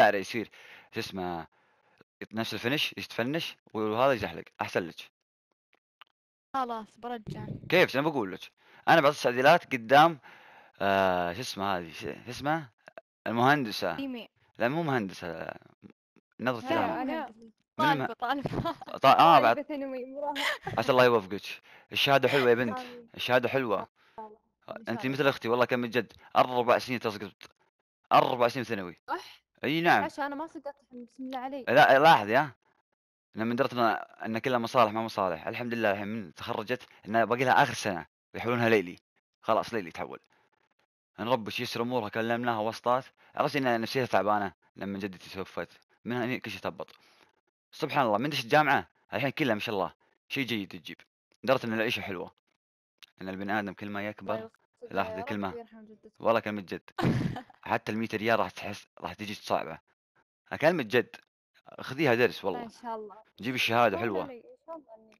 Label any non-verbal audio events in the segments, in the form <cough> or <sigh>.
لا يصير شو اسمه نفس الفينش يتفنش وهذا يزحلق أحسن لك. خلاص برجع. كيف؟ أنا بقول لك؟ أنا بعطيك تعديلات قدام آه شو اسمه هذه؟ شو اسمه؟ المهندسة. لا مو مهندسة نظرة لا طالبة طالبة. <laughs> طا... آه بعد عسى الله يوفقك. الشهادة حلوة يا بنت. آمين. الشهادة حلوة. إن شاء أنت. مثل أختي والله كم من جد. أربع سنين تسقط. أربع سنين ثانوي. صح. إي نعم. عشان أنا ما صدقت بسم الله علي لا لاحظ يا. لما درتنا إن كلها مصالح ما مصالح. الحمد لله الحين من تخرجت انها باقي لها آخر سنة يحولونها ليلي. خلاص ليلي تحول. نربش يسر أمورها كلمناها وسطات عرفت إن نفسيتها تعبانة لما جدتي توفت من هني كل شيء تهبط. سبحان الله من دش الجامعة الحين كلها ما شاء الله شيء جيد تجيب. درت إن العيشة حلوة. إن البني آدم كل ما يكبر ويرحم جدتك. والله كلمة جد. <laughs> حتى ال 100 ريال راح تحس راح تجي صعبة كلمة جد. خذيها درس والله. ان شاء الله. جيبي الله إني-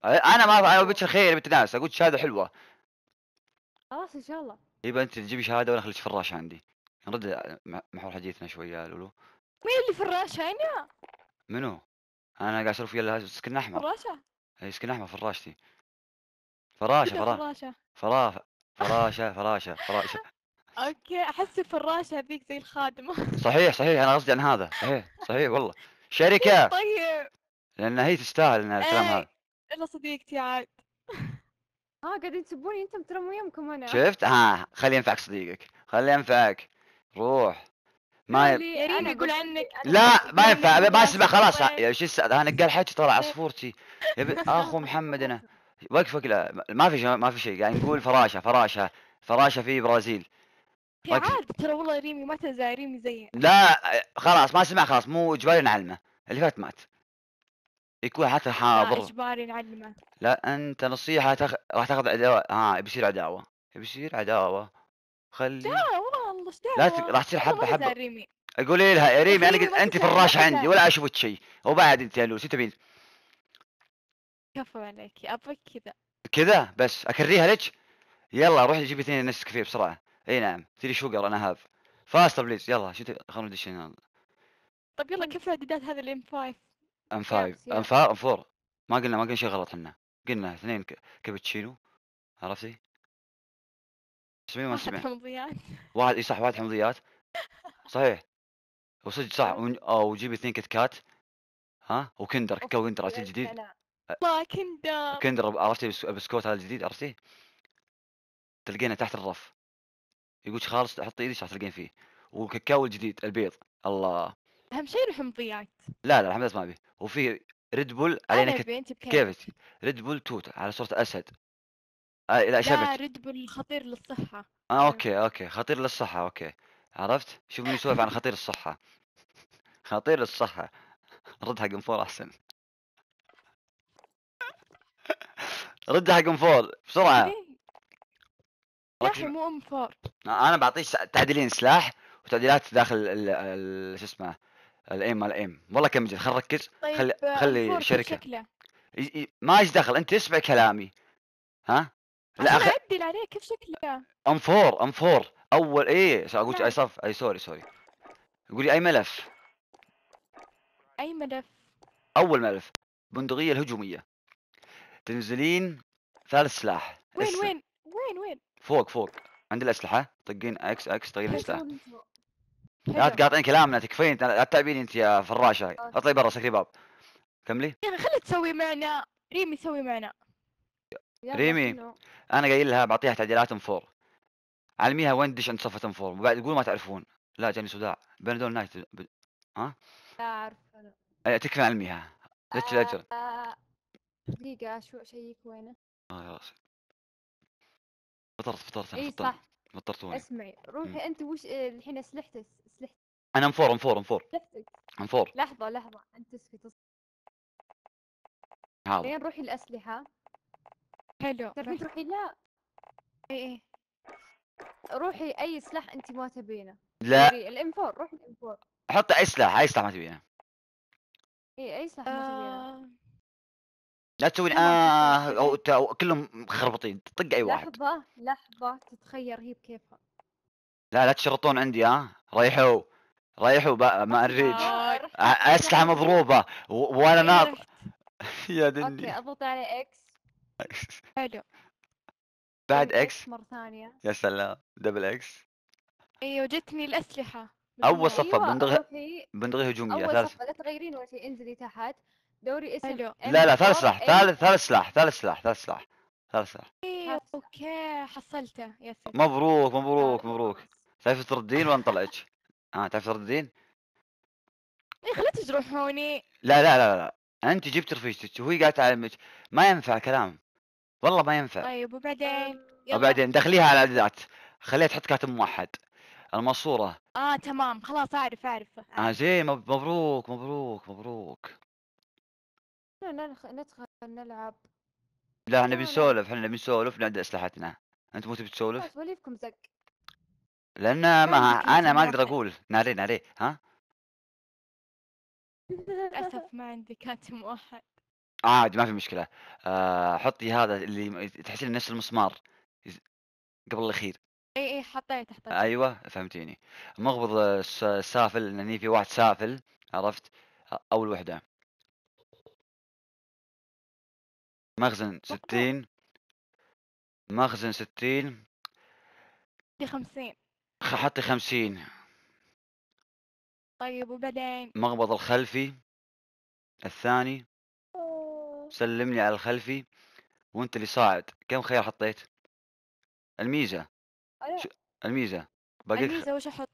أنا ما أنا بنت الخير بنت الناس أقول شهادة حلوة. خلاص إن شاء الله. يبقى أنت تجيبي شهادة ولا خليك فراش عندي. نرد محور حديثنا شوية يا لولو. مين اللي فراشة أنا منو؟ أنا قاعد اسولف ويا سكن أحمر. فراشة. إي skin أحمر فراشتي فراشة كذا فرا فراشة. فرا فراشة فراشة فراشة. okay أحس الفراشة هذيك زي الخادمة. صحيح صحيح أنا قصدي عن هذا. صحيح صحيح والله. شركة. طيب. لأن هي تستاهل ان الكلام إيه هذا. الا صديقتي عاد. ها قاعدين تسبوني أنتم ترى مو يمكم أنا. شفت؟ ها خلي ينفعك صديقك. خلي ينفعك. روح. ما أنا يقول عنك. لا ما ينفع. ما اسمع خلاص شو الس- أنا قال حكي طلع عصفورتي. يا أخو محمد أنا. وقف وقف لا ما في شيء ما في شيء قاعد نقول فراشه فراشه فراشه في برازيل. يا. عاد ترى والله ريمي ما تزعل ريمي زي لا خلاص ما سمع خلاص مو إجباري نعلمه. اللي فات مات. يكون حتى لا حاضر. إجباري نعلمه. لا أنت نصيحة تخ... راح تاخذ عداوه ها بيصير عداوة. بيصير عداوة. خلي لا والله لا ت... راح تصير حبة حبة. قولي لها يا ريمي أنا قلت انت فراشه عندي. ولا أشوفك شيء وبعد أنت يا لوسي تبين. كفو عليك أبغى كذا. كذا؟ بس أكريها لك؟ يلا روحي جيبي اثنين نس كثير بسرعة. إي نعم تري شوجر أنا هاف فاستر بليز يلا شو خلونا ندش هنا. طيب يلا كيف اعدادات هذا الام 5 ام 5 يابس، ام يابس. 4 ام 4 ما قلنا ما قلنا شيء غلط إحنا. قلنا اثنين كابتشينو. عرفتي؟ تسمعين ما واحد تسمعين؟ حمضيات. واحد إي صح واحد حمضيات. صحيح. وصدق صح. أو وجيبي اثنين كت كات. ها؟ وكندر كاكاو كندر عرفتي الجديد. الله كندر كندر عرفتي البسكوت هذا الجديد عرفتي؟ تلقينه تحت الرف. يقولك خالص حطي إيدك راح تلقين فيه. وكاكاو الجديد البيض. الله. أهم شيء الحمضيات لا لا الحمد لله ما أبي. وفي ريد بول علينا كت... كيف ريد بول توت على صورة أسد. آه لا لا شبت ريد بول خطير للصحة. آه okay okay. خطير للصحة okay. عرفت؟ شوف من يسولف عن خطير الصحة. <laughs> خطير للصحة. رد حق M4 أحسن. رد حق M4 بسرعة. إيه. يا ركز أخي مو M4. أنا بعطيك تعديلين سلاح وتعديلات داخل. شو اسمه ال aim مال ال aim والله كم جد خل نركز طيب خلي آه، خلي M4 كيف شركة. شكله. ي- ي- ما إيش دخل أنت اسمع كلامي. ها؟ لا أخ... اعدل عليه كيف شكله. M4 M4. أول إيه أقول أي. صف أي sorry sorry. قولي أي ملف. أي ملف؟ أول ملف بندقية الهجومية. تنزلين ثالث سلاح. وين وين؟ وين وين؟ فوق فوق. عند الأسلحة. طقين X X طقين فوق. لا. تقاطعين كلامنا تكفين. لا تتعبين أنت يا فراشة. okay. أطلعي برا سكري باب. كملي. أخي خلي تسوي معنا. ريمي سوي معنا. ريمي. أنا قايل لها بعطيها تعديلات M4 علميها وين تدش عند صفة M4 وبعد تقول ما تعرفون. لا جاني صداع بنادول night. ب... لا أعرف. أنا تكفي علميها. لك الاجر دقيقة شو أ check وينه؟ آه يا راسي فطرت فطرت أنا اي فطرت. صح. فطرتوني اسمعي روحي أنت وش آه، الحين اسلحتك اسلحتك أنا M four M four M four اسلحتك لحظة لحظة أنت اسكت. حاضر. بعدين روحي الأسلحة. حلو تعرفين تروحي لا. اي اي روحي أي سلاح أنت ما تبينه. لا. ال M 4 روحي ال M 4 حط أي سلاح أي سلاح ما تبينه. اي أي سلاح ما تبينه. آه، لا تسوين تمام، آه ت- أو كلهم مخربطين طق أي واحد. لحظة لحظة تتخير هي بكيفها. لا لا تشرطون عندي ها. ريحوا رايح وبا ما آه، أ- أسلحة مضروبة وأنا ناط. <laughs> يا أوكي دني أضغط على إكس <laughs> حلو. بعد إكس مرة ثانية. يا سلام دبل إكس أيوه جتني الأسلحة. أول بالنهاية. صفة أيوه بندغ- روحي بندقية هجومية أول صفة لا تغيرين ولا شيء انزلي تحت. دوري اسم حلو. لا لا ثالث M4 سلاح M4. ثالث ثالث سلاح ثالث سلاح ثالث سلاح ثالث سلاح حاسة. أوكي حصلته يا ست مبروك مبروك آه، مبروك. تعرفي تردين ولا نطلعك؟ ها تعرفي تردين؟ يا أخي لا تجرحوني. لا لا لا لا. أنت جبت رفيجتك. وهي قاعدة تعلمك ما ينفع كلام. والله ما ينفع. طيب وبعدين؟ يلا. وبعدين دخليها على الاعدادات خليها تحط كاتب موحد. الماسورة. آه تمام. خلاص أعرف أعرف. آه زين مب- مبروك مبروك مبروك. لا، ندخل ندخل نلعب. لا لا، نبي لا. نسولف إحنا نبي نسولف نعد أسلحتنا. انت مو تبي تسولف؟ خلاص وليفكم زق. لأن ما أنا ما أقدر. أقول. ناري ناري ها؟ للأسف <laughs> ما عندي كاتب موحد عادي ما في مشكلة. آه حطي هذا اللي تحسين نفس المسمار. قبل الأخير. إي إي حطيت حطيت أيوه فهمتيني. مغبض آه، س- سافل لاني في واحد سافل عرفت؟ آه، أول وحدة. مخزن ستين. مخزن ستين. عندي خمسين. حطي خمسين. طيب وبعدين؟ مغبض الخلفي. الثاني. سلمني على الخلفي. وانت اللي صاعد. كم خيار حطيت؟ الميزة. أنا- شو- الميزة. باقي الميزة وش أحط؟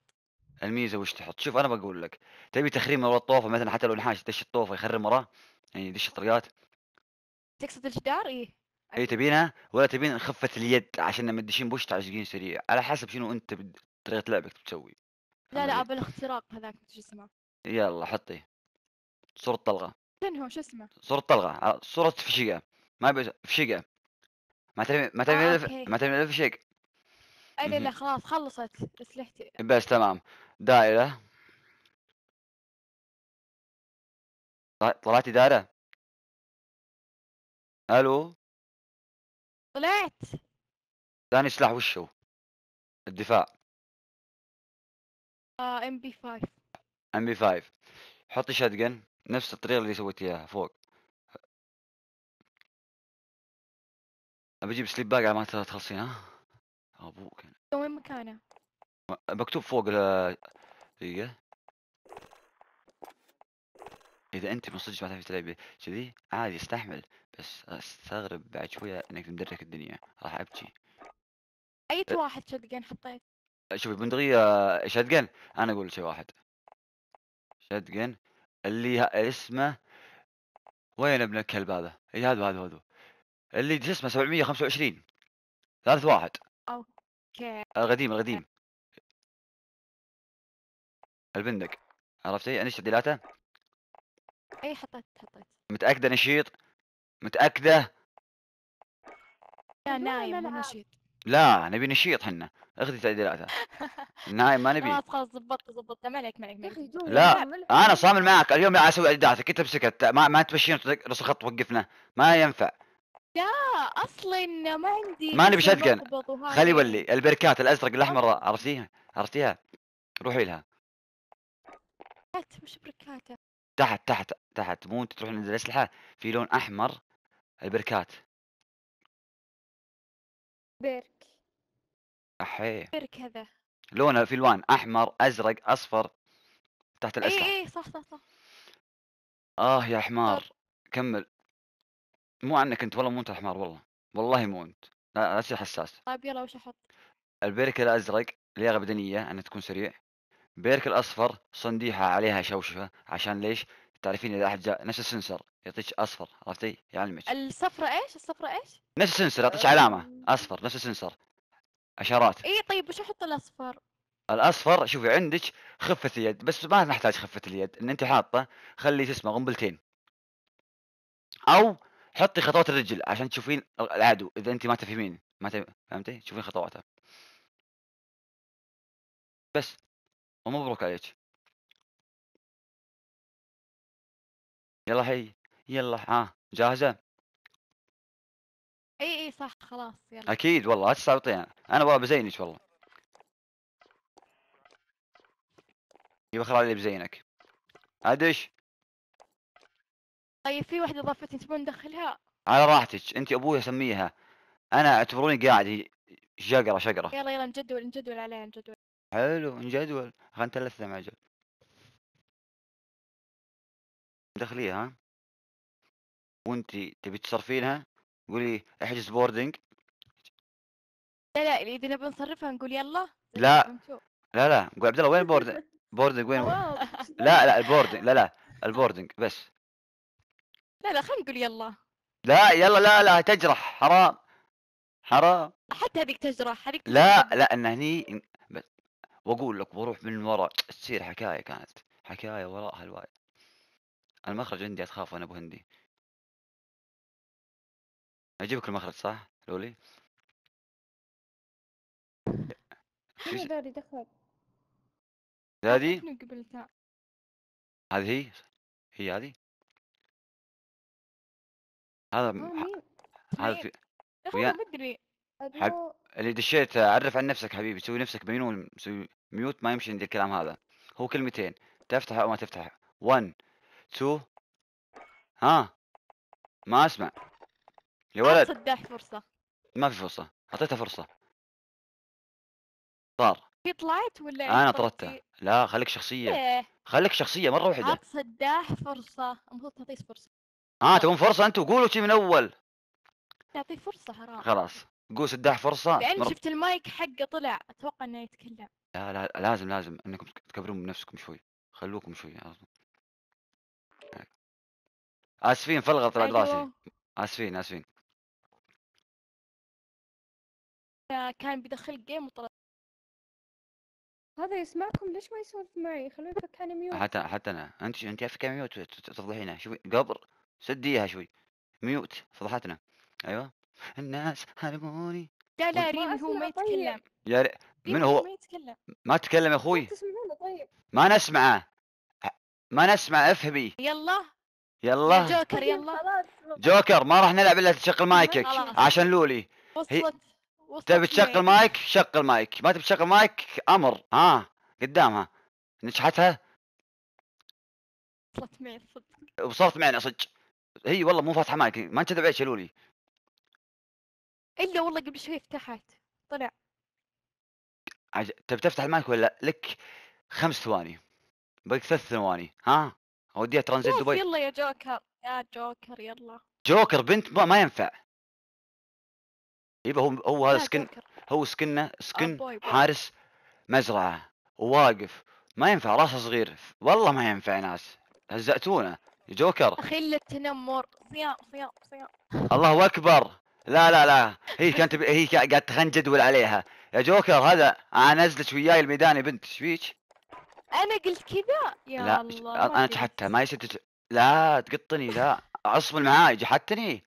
الميزة وش تحط؟ شوف أنا بقول لك. تبي تخريم ورا الطوفة مثلا حتى لو نحاش دش الطوفة يخرم وراه؟ يعني يدش الطريقات تقصد الجدار؟ إيه. اي تبينها ولا تبين خفة اليد عشان لما تدشين بوش تعجقين سريع. على حسب شنو أنت بد- طريقة لعبك تسوي لا لا؟ ابى الاختراق هذاك شو اسمه. يلا حطي. صورة طلقة. شنو هو شو اسمه؟ صورة طلقة. ع- صورة فشقة ما يبي فشقة ما تعرفين ما آه، تعرفين الف- okay. ما تعرفين الفشق إي لا لا. خلاص خلصت. اسلحتي. بس تمام. دائرة. طلعتي دائرة؟ ألو؟ طلعت. ثاني سلاح وش هو الدفاع. آه MP 5 MP 5 حطي shotgun نفس الطريقة اللي سويت إياها فوق. أجيب سليب باج على ما تخلصين ها؟ أبوك. وين مكانه. مكتوب فوق ال- دقيقة. إذا أنت من صدق ما تعرفي تلعبي كذي عادي استحمل. بس أستغرب بعد شوية إنك تمدرك الدنيا. راح أبكي. أي أه. واحد شotgun حطيت؟ شوفي بندقية شاتجن أنا أقول شيء واحد. شاتجن اللي اسمه وين ابن الكلب هذا؟ إي هذا هذا هذا. اللي شو اسمه 725 ثالث واحد. okay. القديم القديم. البندق. عرفتي؟ انش تعديلاته؟ إي حطيت حطيت. متأكدة نشيط؟ متأكدة؟ لا نايم مو. نشيط. لا نبي نشيط حنا. اخذي تعديلاتها النهاية <laughs> ما نبي. خلاص خلاص ضبطت ضبطت. ما عليك ما عليك ما يا أخي عليك جو لا، أنا. صامل معك. اليوم لا أسوي إعداداتك. أنت بسكت. ما ما تمشين نص الخط توقفنا ما ينفع. لا أصلا ما عندي ما نبي وهذا. خلي يولي البركات الأزرق الأحمر عرفتيها؟ عرفتيها؟ روحي لها. وش بركاته. تحت تحت تحت. مو أنت تروح عند الاسلحه في لون أحمر. البركات. بيرك أحي. غير كذا لونه في ألوان أحمر أزرق أصفر تحت إي الاسلحه إي صح صح صح. آه يا حمار كمل. مو عنك أنت والله مو أنت حمار والله. والله مو أنت. لا لا تصير حساس. طيب يلا وش أحط؟ البرك الأزرق لياقة بدنية انها تكون سريع. بيرك الأصفر صنديحة عليها شوشفه عشان ليش؟ تعرفين إذا احد جاء نفس السنسر يعطيك أصفر عرفتي؟ يعلمك. الصفرة إيش؟ الصفرة إيش؟ نفس السنسر يعطيك علامة أصفر نفس السنسر. اشارات اي طيب وش أحط الأصفر؟ الأصفر شوفي عندك خفة اليد بس ما نحتاج خفة اليد إن أنت حاطة خلي شو اسمه قنبلتين. أو حطي خطوات الرجل عشان تشوفين العدو إذا أنت ما تفهمين ما. فهمتي؟ تشوفين خطواتها. بس. ومبروك عليك. يلا حي يلا ها جاهزة؟ إي إي صح خلاص يلا. أكيد والله لا تستعبطين أنا والله بزينك والله. يبقى خلال اللي بزينك. أدش. طيب في واحدة ضافتني تبون ندخلها؟ على راحتك. أنت أبوي أسميها. أنا أعتبروني قاعد شقره شقره يلا يلا نجدول نجدول عليها نجدول. حلو نجدول. خلينا نتلث مع جد دخليها ها؟ وانت تبي تصرفينها؟ قولي احجز boarding لا لا إذا نبي نصرفها نقول يلا لا. لا لا قول عبد الله وين ال boarding boarding <laughs> وين. لا لا ال boarding لا لا ال boarding بس. لا لا خلينا نقول يلا. لا يلا لا لا تجرح حرام. حرام. حتى هذيك تجرح هذيك لا. لا إن هني بس وأقول لك بروح من ورا تصير حكاية كانت حكاية وراءها الواي المخرج عندي أتخاف أنا أبو هندي. أجيبك المخرج صح؟ لولي <laughs> دخل. هذه؟ قبلتها؟ هذه هي؟ هي هذه؟ هذا مين؟ هذا؟ في يا ويا- أدو اللي دشيت عرف عن نفسك حبيبي. تسوي نفسك مجنون مسوي ميوت ما يمشي عندي الكلام هذا. هو كلمتين. تفتح أو ما تفتح. 1 2 ها ما أسمع. يا ولد صداح فرصة. ما في فرصة. اعطيتها فرصة. صار. في طلعت ولا أنا طلعتي؟ طردته. لا خليك شخصية. إيه. خليك شخصية مرة واحدة. صداح فرصة. المفروض تعطيه فرصة. ها تبون فرصة أنتوا؟ قولوا شي من أول. تعطيه فرصة حرام. خلاص. قول سداح فرصة. لأن مر... شفت المايك حقه طلع. أتوقع إنه يتكلم. لا لا لازم لازم إنكم تكبرون من نفسكم شوي. خلوكم شوي. آسفين طلعت راسي أيوه. آسفين آسفين. كان بيدخل game وطلع. هذا يسمعكم؟ ليش ما يسولف معي؟ خلوه يفكاني mute حتى حتى أنا. أنت أنت افكار mute ت- ت- تفضحينا. شوي قبر. سديها شوي. mute فضحتنا. أيوه. الناس هرموني لا لا ما ريمي هو ما طيب. يتكلم. يا ر... ريمي من هو ما يتكلم. ما تكلم يا أخوي. تسمعونه طيب. ما نسمعه. ما نسمع افهمي. يلا. يلا. جوكر يلا. جوكر ما راح نلعب إلا تشغل مايكك. عشان لولي. وصلت وصلت تبي تشغل؟ مايك؟ شغل مايك. ما تبي تشغل مايك؟ أمر. ها قدامها. نجحتها؟ وصلت معي صدق وصلت معنا صدق. هي والله مو فاتحة مايك. ما انت عيش يا لولي. إلا والله قبل شوي فتحت. طلع. عج... تبي تفتح المايك ولا لك خمس ثواني. بقيك ثلاث ثواني. ها؟ أوديها ترانزيت دبي. يلا يا جوكر. يا جوكر يلا. جوكر بنت ما, ما ينفع. يبا هو هو هذا skin جوكر. هو skin ه skin boy boy. حارس مزرعة. وواقف. ما ينفع راسه صغير. والله ما ينفع يا ناس. هزأتونا. جوكر. إلا التنمر. صيام صيام صيام الله أكبر. لا لا لا. هي كانت هي قاعد تخن جدول عليها. يا جوكر هذا أنا نزلت وياي الميدان يا بنت. إيش فيك؟ أنا قلت كذا؟ يا لا الله أنا ما جحدتها. ما يصير تج... لا تقطني لا اصبر معاي جحدتني؟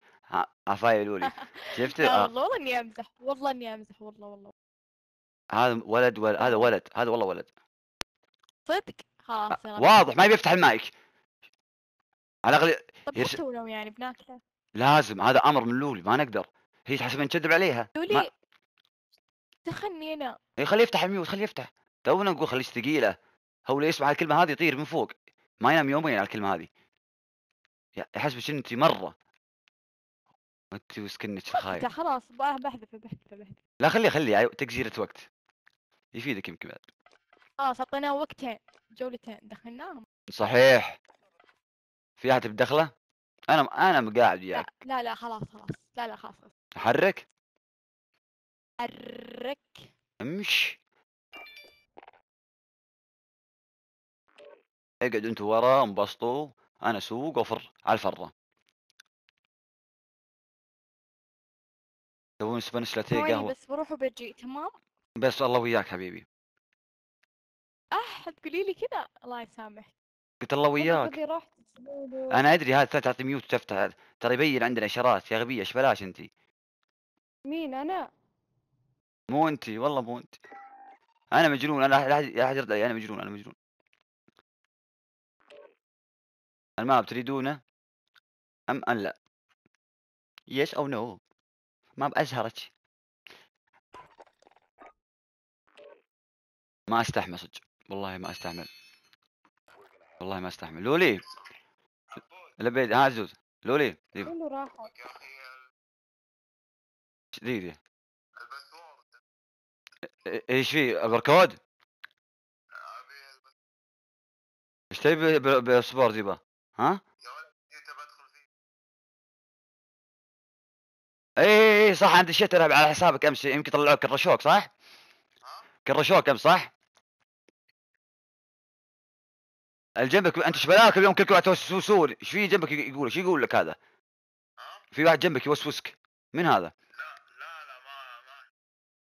عفاية لولي. <laughs> شفت؟ لا آه، والله والله إني أمزح والله إني أمزح والله والله. هذا ولد ولد هذا ولد هذا والله ولد. صدق؟ خلاص. واضح ما يبي يفتح المايك. على الأقل طب ولو يعني؟ بناكله. لازم هذا أمر من لولي ما نقدر. هي تحسب نكذب عليها. ما... لولي دخلني أنا. إيه خليه يفتح الميوت خليه يفتح. تونا نقول خليه ثقيله هو اللي يسمع الكلمة هذه يطير من فوق؟ ما ينام يومين على الكلمة هذه. يا- يحسبك انت مرة. انت وسكنك خايف خلاص بح- بحذفه بحذفه بحذفه لا خليه خليه. عيو- تقزيرة وقت. يفيدك يمكن بعد. خلاص أعطيناه وقتين جولتين. دخلناهم صحيح. في أحد بدخله؟ أنا أنا قاعد لا وياك. لا لا خلاص خلاص. لا لا خلاص أحرك؟ حرك امش اقعد أنتوا ورا انبسطوا أنا اسوق وافر على الفرة. تبون سبنش لاتيه قهوة. بس بروح وبجي. تمام؟ بس الله وياك حبيبي. أح تقولي لي كذا. الله يسامحك. قلت الله وياك. أنا أدري هذا تعطي ميوت وتفتح ترى يبين عندنا إشارات. يا غبيه إيش بلاش أنت؟ مين أنا؟ مو أنت. والله مو أنت. أنا مجنون. أنا لا أحد يرد علي. أنا مجنون أنا مجنون. ال map تريدونه أم أن لا؟ yes or no ما بأزهرك. ما أستحمل صدق. والله ما أستحمل. والله ما أستحمل. لولي! لبيد ها عزوز لولي كله دقيقة إ- إيش في؟ بركود إيش تبي ب- ب- بسبور ديبا ها؟ اي اي اي صح أنت العب على حسابك أمس يمكن طلعوك كرشوك صح؟ كرشوك أمس صح؟ الجنبك أنت إيش بلاك اليوم كلكم توسوسون إيش في جنبك يقول إيش يقول لك هذا؟ في واحد جنبك يوسوسك. من هذا؟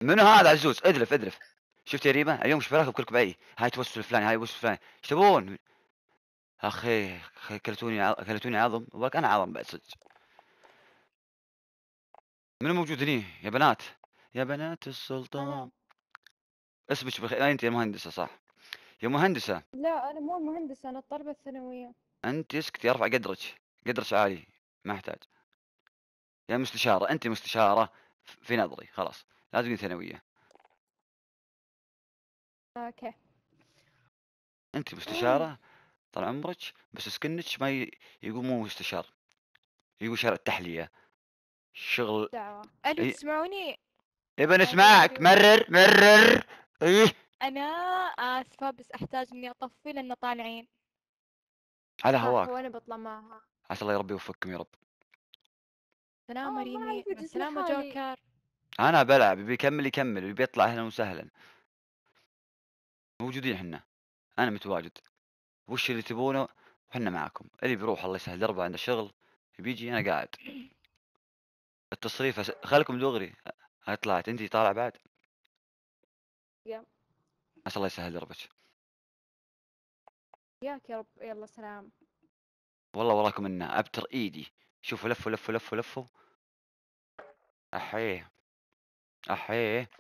من هذا عزوز؟ ادلف ادلف شفت يا ريبه اليوم إيش بلاك كلكم بعي هاي توسل الفلاني هاي توسل الفلاني. إيش تبون؟ أخي كلتوني كلتوني عظم وبالك أنا عظم بعد صدق. من موجود هني؟ يا بنات. يا بنات السلطان. اسمك بخير أنت يا مهندسة صح. يا مهندسة. لا أنا مو المهندسة أنا الطالبة الثانوية. أنت اسكتي ارفع قدرك. قدرك عالي. ما أحتاج. يا مستشارة أنت مستشارة في نظري. خلاص. لا تقولي ثانوية. أوكي. أنت مستشارة؟ طال عمرك بس سكنك ما ي... يقول مو مستشار. يقول شارع التحلية. شغل دعوة. ألو. تسمعوني؟ يبا نسمعك. مرر مرر. إيه أنا آسفة بس أحتاج إني أطفي لأنه طالعين. على هواك. وأنا بطلع معها. عسى الله يربي يوفقكم يا رب. سلام ريمي. لحالي. جوكر. أنا بلعب بيكمل يكمل بيطلع أهلا وسهلا. موجودين إحنا. أنا متواجد. وش اللي تبونه؟ وحنا معاكم اللي بيروح الله يسهل دربه عنده شغل بيجي أنا قاعد. التصريف أس- خليكم دغري هاي طلعت أنتي طالع بعد. يا. عسى الله يسهل دربك. ياك يا رب يلا سلام. والله وراكم إنه أبتر إيدي. شوفوا لفوا لفوا لفوا لفوا. أحيه. أحيه.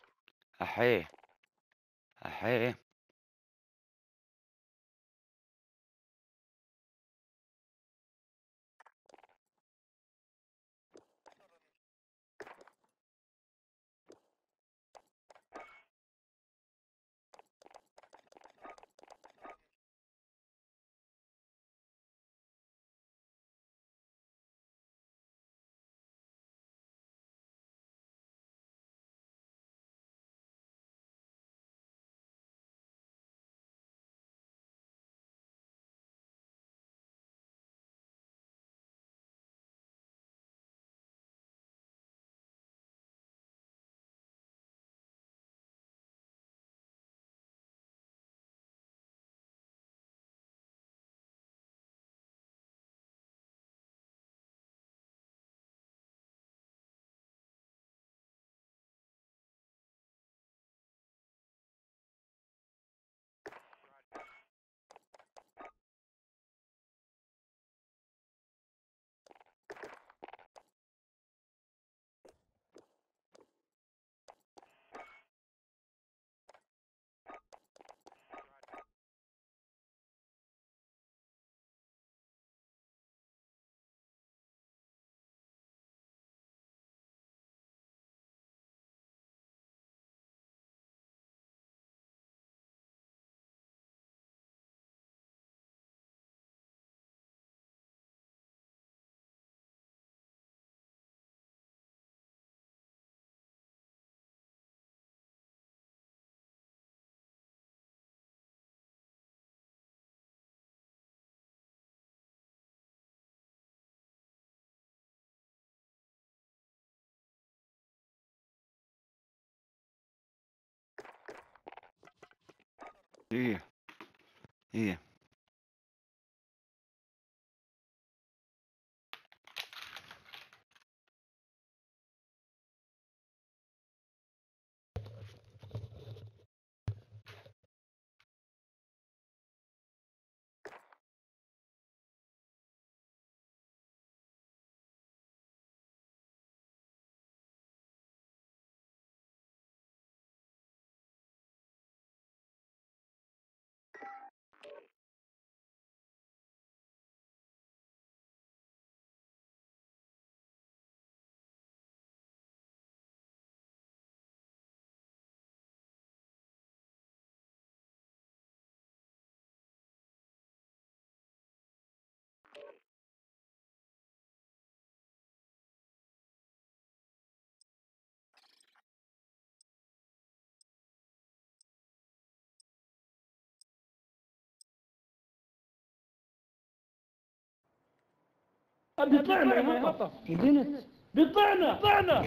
أحيه. أحيه. إيه إيه بيطلعنا يا هطف بيطلعنا بيطلعنا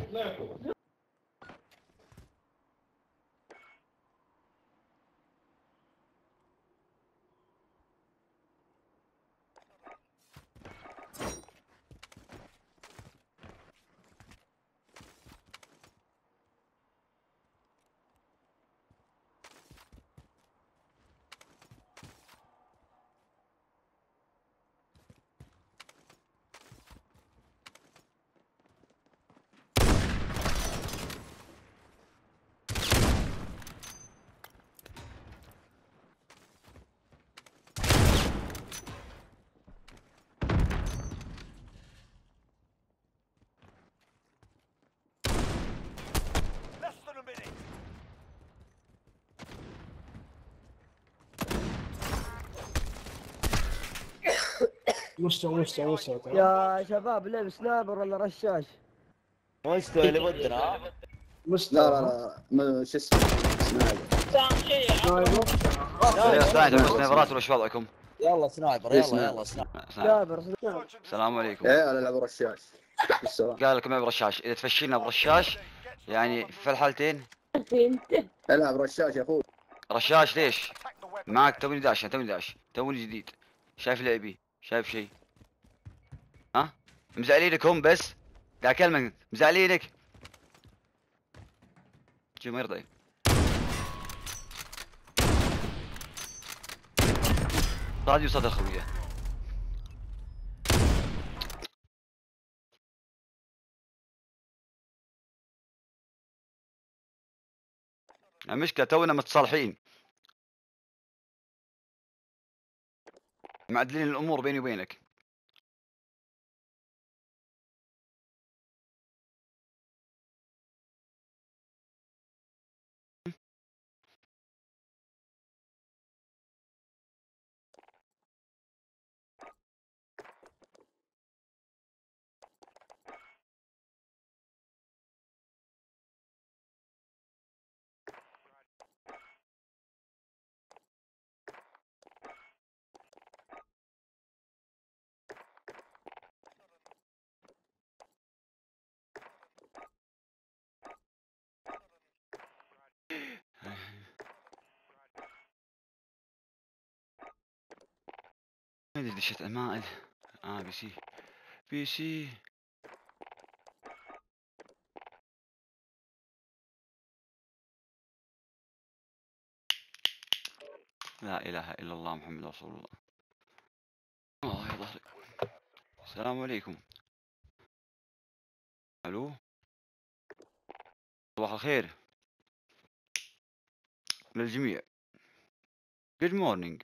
مستوى مستوى مستوى يا شباب لعب sniper ولا رشاش؟ مستوى اللي ودنا. مستوى لا لا شو اسمه؟ sniper يا sniper سنايبرات ولا إيش وضعكم؟ يلا sniper إيه، يلا. يلا sniper sniper. السلام عليكم. إيه أنا ألعب رشاش. قال لكم ابي رشاش. إذا تفشينا برشاش يعني في الحالتين؟ ألعب رشاش يا أخوي. رشاش ليش؟ معك توني داش توني داش توني جديد. شايف لعبي؟ شايف شيء. ها؟ مزعلينك هم بس. قاعد أكلمك. مزعلينك شي ما يرضى. راديو صدى خويه المشكلة تونا متصالحين. معدلين الأمور بيني وبينك. وين ما أدري. آه PC. PC. لا إله إلا الله محمد رسول الله. الله يا ظهري السلام عليكم. ألو؟ صباح الخير. للجميع. good morning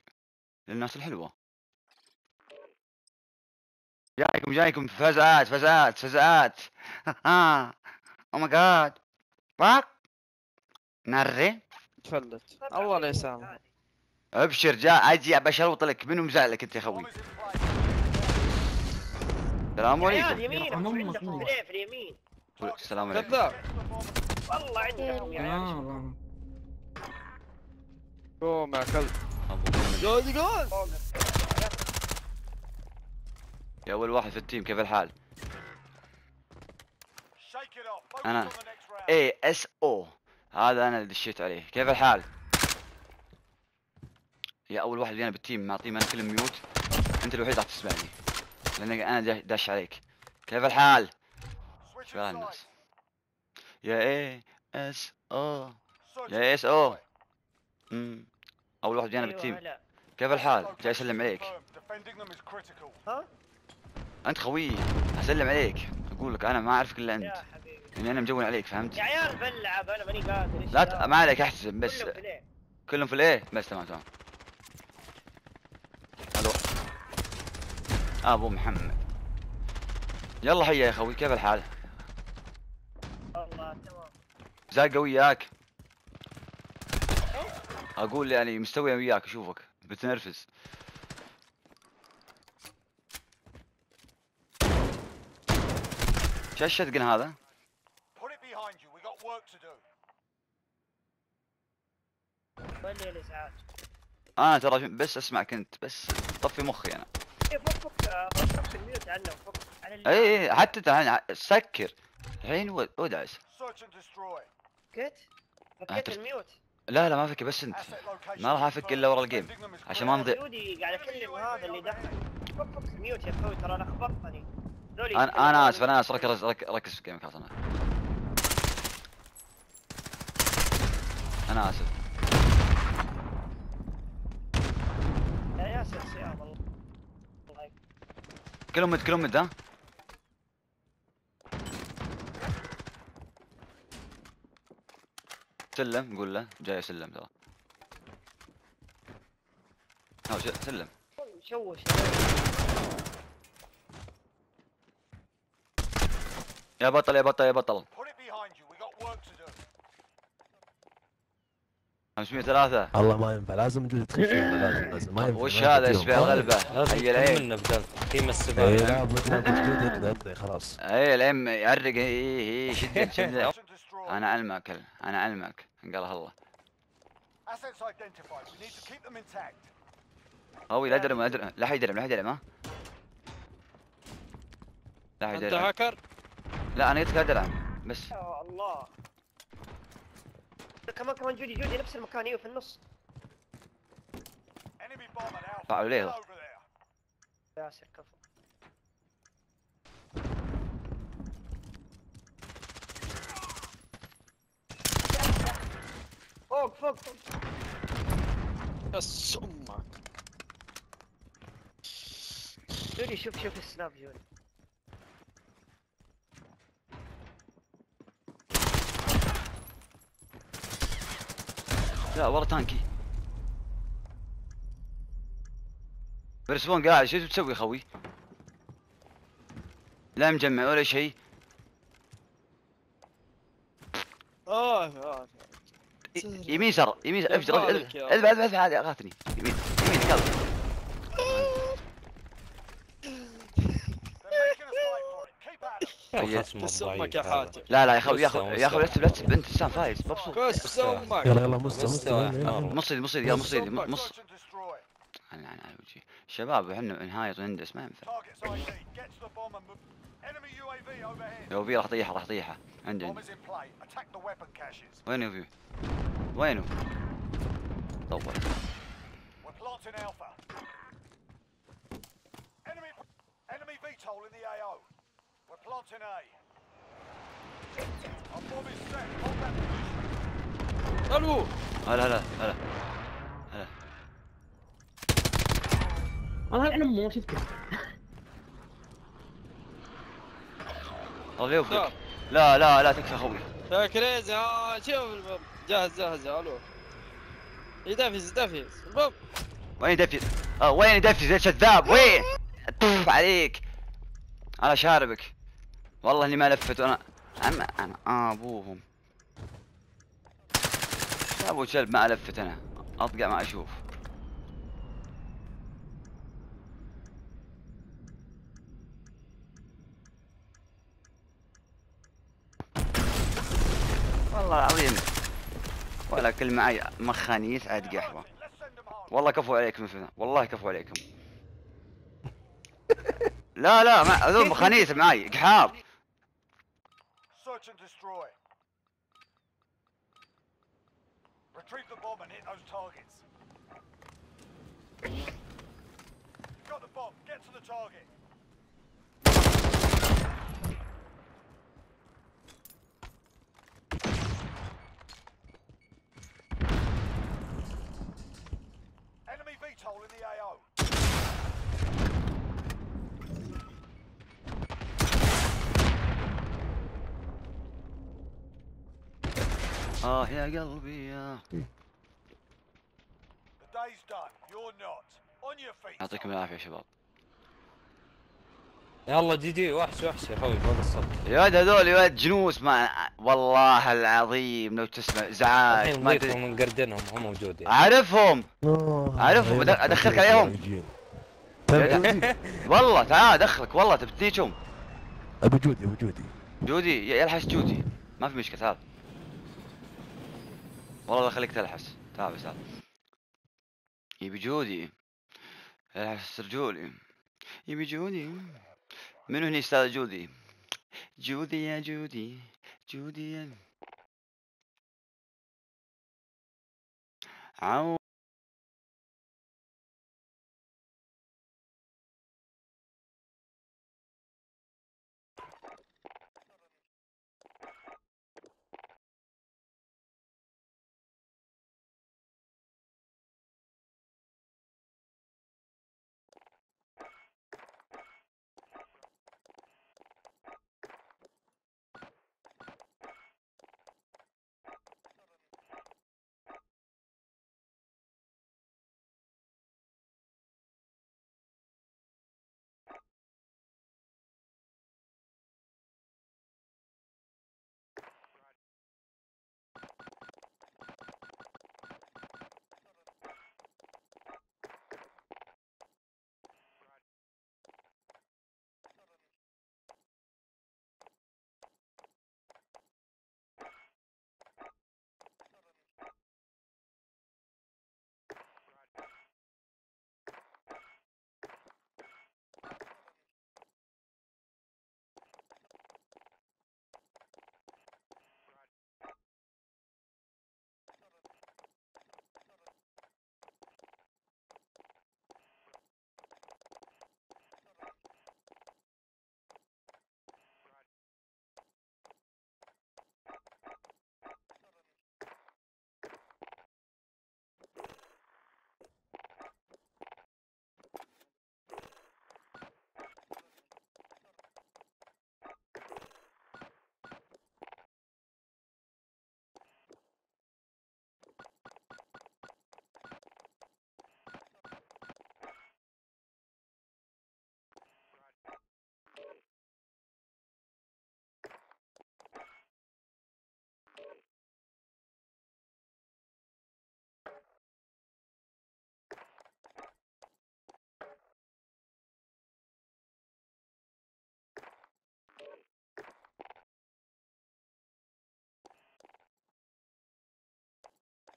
للناس الحلوة. جايكم جايكم. فزعات فزعات فزعات <laughs> oh my God باك نري. تفلت. اول يسام أبشر جاء. أجي بشروط لك منو مزعلك أنت يا خوي؟ السلام عليكم. يمين عندك في اليمين السلام عليكم. كذاب. والله عندكم يا عيال قوم يا كلب أبو محمد. جوز جوز. يا أول واحد في ال team كيف الحال؟ أنا اي اس أو هذا أنا اللي دشيت عليه. كيف الحال؟ يا أول واحد فينا بال team معطيه أنا كل mute. أنت الوحيد راح تسمعني لأن أنا دا- داش عليك. كيف الحال؟ شو الناس؟ يا اي اس أو يا اس أو أمم. أول واحد فينا أيوة، بالتيم. كيف الحال؟ جاي اسلم عليك. ها؟ أنت خوي أسلم عليك. أقول لك أنا ما أعرفك إلا أنت. لاني أنا مجون عليك فهمت؟ يا عيال بلعب أنا ماني قادر لا؟ ت... ما عليك احتسب بس كلهم في ليه؟ كلهم في الايه بس تمام تمام. ألو. أبو محمد. يلا هيا يا خوي كيف الحال؟ والله تمام. زاقه وياك أقول يعني مستوي وياك أشوفك. بتنرفز. شو الشتقن هذا؟ ولي أنا ترى بس اسمعك انت بس طفي مخي أنا. إيه، فك فك فك ال mute عنه فك على اللي اي اي حتى الحين سكر الحين ود- ودعس فكيت ال mute لا لا ما فك بس أنت ما راح أفك إلا ورا ال game عشان ما نضيع قاعد أكلم هذا اللي فك فك ال mute يا أخوي ترى أنا خبطتني. أنا أنا آسف أنا آسف. ركز ركز, في game ك أصلا أنا آسف. يا ياسر سيارة والله كلهم مد كلهم مد ها؟ سلم قول له. جاي سلم ترى. هاو ش- سلم. مشوش يا بطل يا بطل يا بطل. 503 الله ما ينفع لازم لازم لازم. ما ينفع وش هذا ينفع يشبه لازم هي العين. بدل. تيم اي السباق لا ابدا خلاص. اي العين يعرق. اي اي شدك شدك أنا علمك أنا علمك قال الله. هو لا يدرم لا يدرم لا يدرم لا يدرم ها لا أنت يدرم هاكر لا أنا قلت لا ادرم بس. يا الله. كمان كمان جودي جودي نفس المكان إيوه في النص. فعلوا ليه؟ ياسر كفو. فوق فوق فوق. بس أمك جودي شوف شوف السناب جودي. لا ورا تانكي. برسبون قاعد شو بتسوي خوي؟ لا مجمع ولا شيء. آه آه ي- يمين سر يمين اذبح اذبح اذبح هذه اغاثني. يمين يمين كلب الضعيف أمك يا. حاتم لا لا يا أخوي يا مستوى، أخوي يا أخوي لا. تسب لا تسب انت انسان فايز مبسوط أمك يلا يلا مستوى احترام. مصيدي مصيدي أمك. مص أنا على وجهي شباب إحنا نهايط وندس ما ينفع. لو في راح طيحه راح طيحه. عندي عندي. وين في وينه طول ألو هلا هلا هلا أنا أنا ما شفته الله يوفقك لا. لا لا تكفى خوي. يا كريزي ها شوف الباب. جاهز جاهز ألو يدافز يدافز الباب. وين يدفي آه وين يدفي زي الكذاب وين؟ عليك. أنا شاربك. والله إني ما لفت. وأنا أنا أنا آه أبوهم. يا أبو كلب ما ألفت أنا. اطقع ما أشوف. والله العظيم. ولا كل معي مخانيث عاد قحوه والله كفو عليكم والله كفو عليكم. لا لا ما هذول مخانيث معي. قحاب. Search and destroy. Retrieve the bomb and hit those targets. You've got the bomb. Get to the target. Enemy VTOL in the AO. آه يا قلبي يا. يعطيكم العافية يا شباب. يلا جي جي وحش وحش يا أخوي ما قصرت. يا ولد هذول يا ولد جنوس ما والله العظيم لو تسمع زعاج الحين ما نضيفهم تدري ونقردنهم هم موجود يعني أعرفهم آه، أدخلك يلا، عليهم. طيب،. والله تعال أدخلك والله تبي تنيشهم ابو جودي ابو جودي. جودي يلحس جودي. ما في مشكلة تعال. والله خليك تلحس. تعال بس يبي جودي. يلحس رجولي يبي جودي. منو هني أستاذ جودي؟ جودي يا جودي. جودي يا عو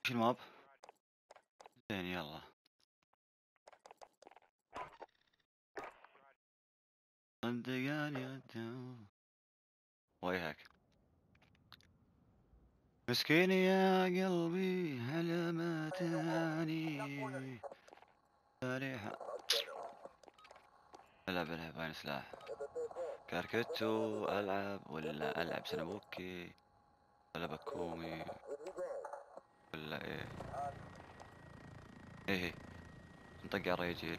وش الماب؟ زين يلا. صدقني ويهك مسكين يا قلبي هلا ما تاني سريحة ألعب ألعب باين سلاح. كاركتو ألعب ولا ألعب سنبوكي ولا بكومي ولا إيه. إيه نطق على الريجيل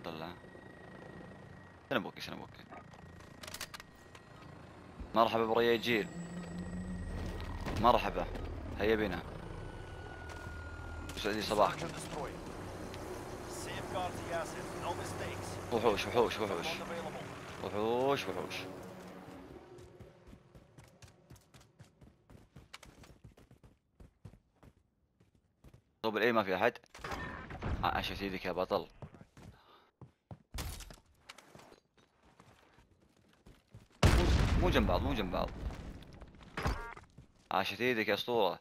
نطلع سنبوكي سنبوكي مرحبا بريجيل مرحبا. هيا بنا يسعد لي صباحك. وحوش وحوش وحوش. وحوش وحوش. طب الايه ما في أحد. عشت إيدك يا بطل. مو- جنب بعض مو جنب بعض. عاشت إيدك يا أسطورة.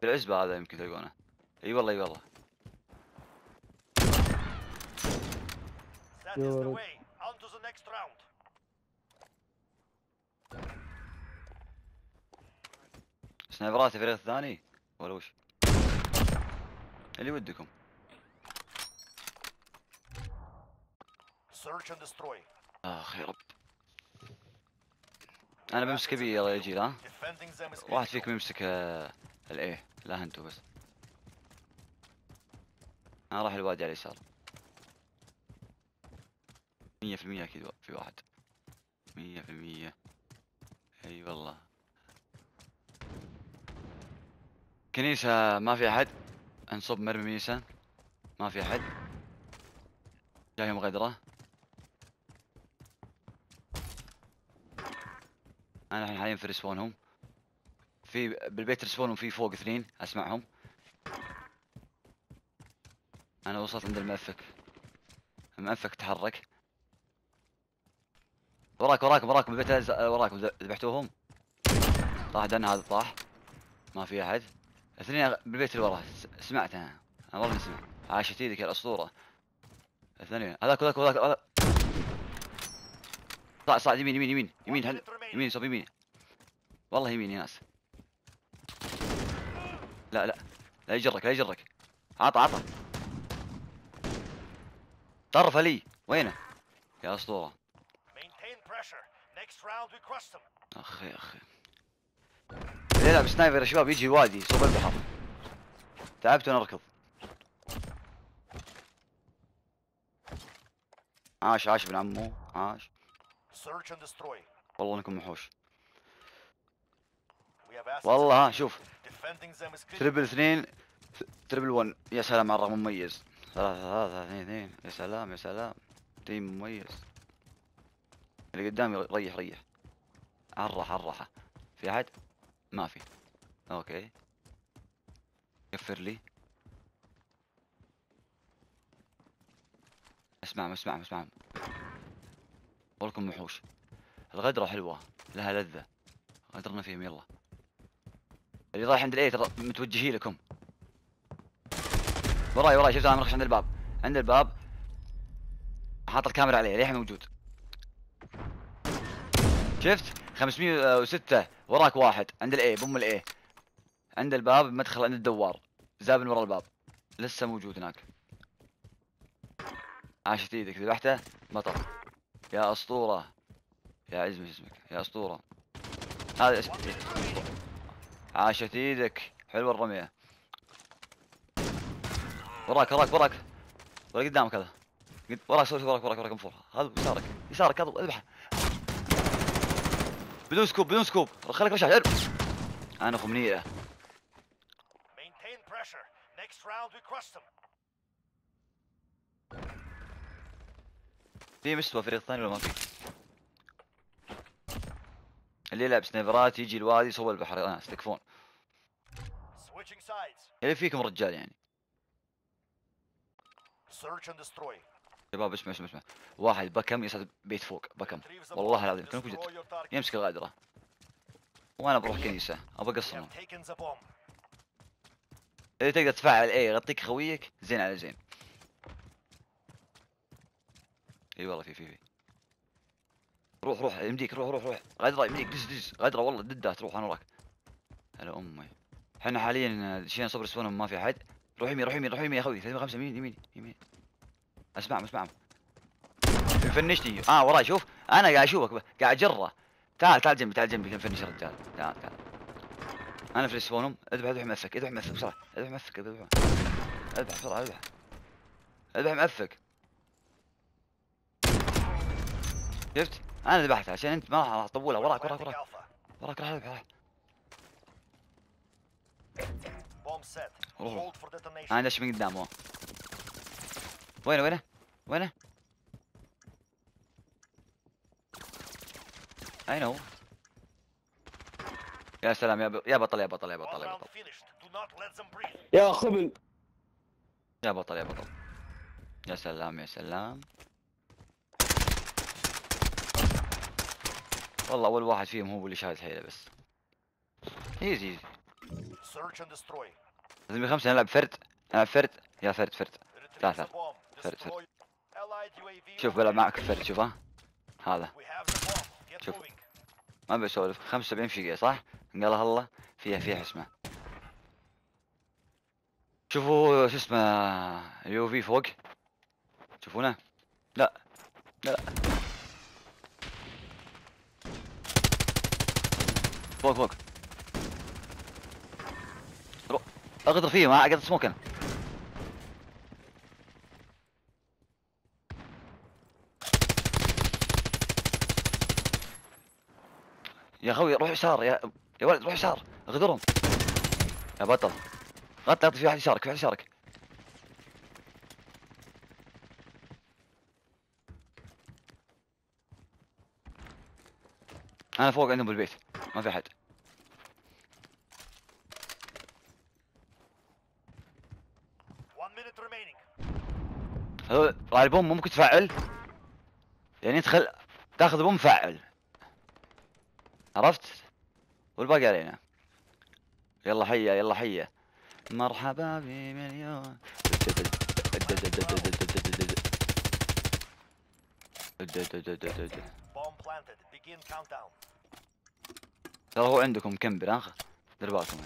في العزبة هذا يمكن تلقونه. إي والله إي والله. سنايبرات الفريق الثاني ولا وش؟ اللي ودكم. آخ يا رب. أنا بمسك بي يلا يجي ها واحد فيكم يمسك آه، الايه لا أنتو بس. أنا راح الوادي على اليسار. مية في المية أكيد في واحد. مية في المية. أي والله. كنيسة ما في أحد. انصب مرمي ميسان. ما في أحد. جايهم غدرة. أنا الحين حاليا في ريسبونهم في بالبيت ريسبونهم في فوق اثنين أسمعهم. أنا وصلت عند المأفك. المأفك تحرك. وراك وراك وراك بالبيت الز- وراك. ذبحتوهم. طاح دن هذا طاح. ما في أحد. اثنين بالبيت اللي وراه سمعت أنا أنا والله سمعت. عاشت إيدك يا الأسطورة. الثانية هذاك هذاك هذاك هذاك. صعد صعد يمين يمين يمين. يمين هل... يمين صوب يمين. والله يمين يا ناس. لا لا. لا يجرك لا يجرك. عطى عطى. طرف لي. وينه؟ يا أسطورة. أخي أخي. يلعب سنايبر يا شباب يجي الوادي صوب البحر تعبت وأنا أركض. عاش عاش ابن عمو عاش. والله إنكم وحوش. والله ها شوف. triple اثنين triple one يا سلام على الرقم مميز. ثلاثة ثلاثة اثنين اثنين. يا سلام يا سلام. team مميز. اللي قدامي ريح ريح. عرح عرحة في أحد؟ ما في. okay. Cover لي. اسمعهم اسمعهم اسمعهم ولكم وحوش. الغدرة حلوة لها لذة. غدرنا فيهم يلا. اللي رايح عند ال A ترى متوجهي لكم. وراي وراي. شفت أنا مرخش عند الباب. عند الباب. حاط الكاميرا عليه للحين موجود. شفت؟ 506 وراك واحد عند ال A بم ال A عند الباب مدخل عند الدوار. زاب من ورا الباب. لسه موجود هناك. عاشت إيدك ذبحته؟ مطر يا أسطورة. يا عزمي اسمك يا أسطورة. هذا اسم عاشت إيدك. حلوة الرمية. وراك وراك وراك. ولا قدامك هذا. وراك sorry وراك وراك وراك مفور. هذا يسارك يسارك هذا اذبحه. بدون scope بدون scope. خليك مشاهد. ارمي. أنا أخو منيرة. في مستوى فريق ثاني ولا ما في؟ اللي يلعب سنيفرات يجي الوادي صوب البحر. آه تكفون اللي فيكم رجال يعني. شباب اسمع اسمع اسمع واحد بكم يصعد بيت فوق بكم والله العظيم كانكم جد. يمسك الغادرة. وأنا بروح كنيسة. ابى اقصرهم اذا تقدر تفعل إيه؟ يغطيك خويك. زين على زين. إي والله في في في. روح روح يمديك روح روح روح. غدرة يمديك. دز دز. غدرة والله ضدها تروح أنا وراك. هلا أمي. إحنا حاليا دشينا صبر سبون ما في احد روح يمين روح يمين روح يمين يا أخوي. 305 يمين يمين يمين. اسمعهم اسمعهم. يفنشني. آه وراي شوف. أنا قاعد أشوفك قاعد أجره. تعال تعال جنبي تعال جنبي نفنش الرجال. تعال تعال. أنا في السبونهم اذبح اذبح مأفك اذبح مأفك بسرعة. اذبح مأفك اذبح. اذبح بسرعة اذبح. اذبح مأفك شفت؟ أنا ذبحتها عشان أنت ما راح اطولها وراك وراك وراك. وراك راح أذبح راح. روح. أنا دش من قدامه. وينه وينه وينه اين هو يا سلام يا ب... يا بطل يا بطل يا بطل يا بطل يا خبل يا بطل يا بطل يا سلام يا سلام والله اول واحد فيهم هو اللي شاهد حيله بس ايزي ايزي لازم خمسة نلعب فرد نلعب فرد يا فرد فرد تعال تعال فرد فرد شوف بلعب معك فرد شوف ها. هذا. شوف. ما بسولف 75 شقيقة صح؟ قال الله فيها فيها اسمه. شوفوا شو اسمه اليو في فوق. تشوفونه؟ لا. لا. لا فوق فوق. اغدر فيه ما أقدر سموك أنا يا خوي روح يسار يا يا ولد روح يسار اغدرهم. يا بطل غطي غطي في واحد يسارك في واحد يسارك أنا فوق عندهم بالبيت ما في أحد. هذول راعي البوم ممكن تفعل؟ يعني تخل تاخذ بوم فعل. عرفت؟ والباقي علينا. يلا حيه يلا حيه مرحبا بمليون. ترى هو عندكم كمبر ها دير بالكم